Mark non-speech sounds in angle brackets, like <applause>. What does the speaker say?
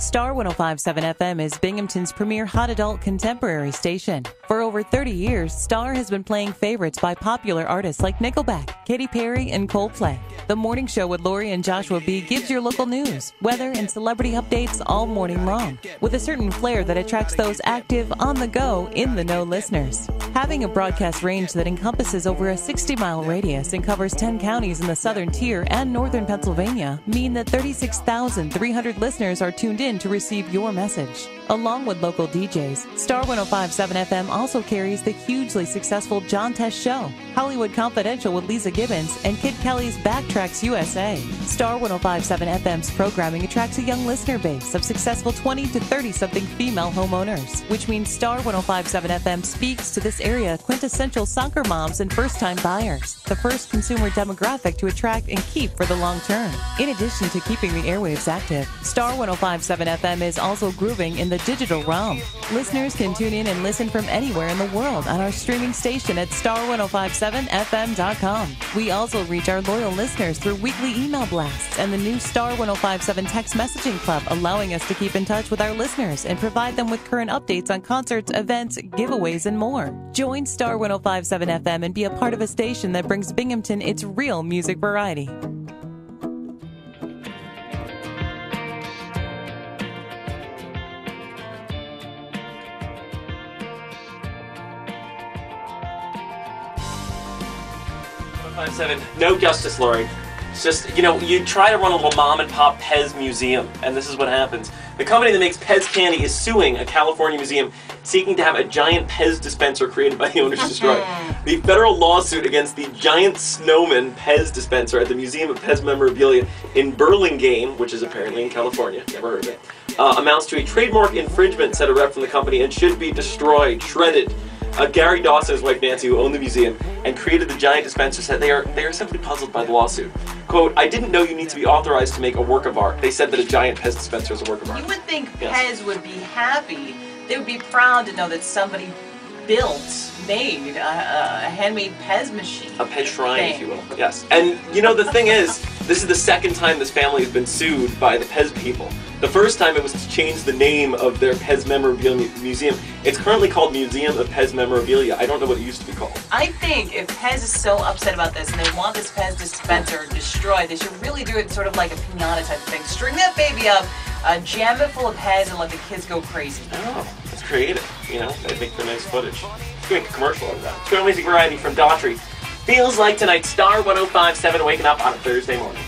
Star 1057 FM is Binghamton's premier hot adult contemporary station. For over 30 years, Star has been playing favorites by popular artists like Nickelback, Katy Perry, and Coldplay. The morning show with Lori and Joshua B gives your local news, weather, and celebrity updates all morning long, with a certain flair that attracts those active, on the go, in the know listeners. Having a broadcast range that encompasses over a 60 mile radius and covers 10 counties in the southern tier and northern Pennsylvania mean that 36,300 listeners are tuned in to receive your message. Along with local DJs, Star 1057 FM also carries the hugely successful John Tesh Show, Hollywood Confidential with Leeza Gibbons, and Kid Kelly's Backtracks USA. Star 1057 FM's programming attracts a young listener base of successful 20 to 30 something female homeowners, which means Star 1057 FM speaks to this area quintessential soccer moms and first time buyers, the first consumer demographic to attract and keep for the long term. In addition to keeping the airwaves active, Star 1057 FM is also grooving in the digital realm. Listeners can tune in and listen from anywhere in the world on our streaming station at star1057fm.com. We also reach our loyal listeners through weekly email blasts and the new Star 1057 text messaging club, allowing us to keep in touch with our listeners and provide them with current updates on concerts, events, giveaways, and more. Join Star 1057 FM and be a part of a station that brings Binghamton its real music variety. Five seven. No justice, Lori. It's just you know you try to run a little mom and pop Pez museum, and this is what happens. The company that makes Pez candy is suing a California museum, seeking to have a giant Pez dispenser created by the owners destroyed. <laughs> the federal lawsuit against the giant snowman Pez dispenser at the Museum of Pez Memorabilia in Burlingame, which is apparently in California, never heard of it, uh, amounts to a trademark infringement, said a rep from the company, and should be destroyed, shredded. Uh, Gary Dawson and his wife Nancy, who own the museum and created the giant dispenser, said they are they are simply puzzled by the lawsuit. "Quote: I didn't know you need to be authorized to make a work of art. They said that a giant Pez dispenser is a work of art. You would think Yes. Pez would be happy. They would be proud to know that somebody built, made a, a handmade Pez machine. A Pez shrine, if you will. Yes. And you know the thing is, this is the second time this family has been sued by the Pez people. The first time it was to change the name of their Pez Memorabilia Museum. It's currently called Museum of Pez Memorabilia. I don't know what it used to be called. I think if Pez is so upset about this and they want this Pez dispenser destroyed, they should really do it sort of like a pinata type thing. String that baby up, uh, jam it full of heads and let the kids go crazy. Oh, it's creative. You know, they make the nice footage. You make a commercial out of that. It's music variety from Daughtry. Feels like tonight, Star 1057 waking up on a Thursday morning.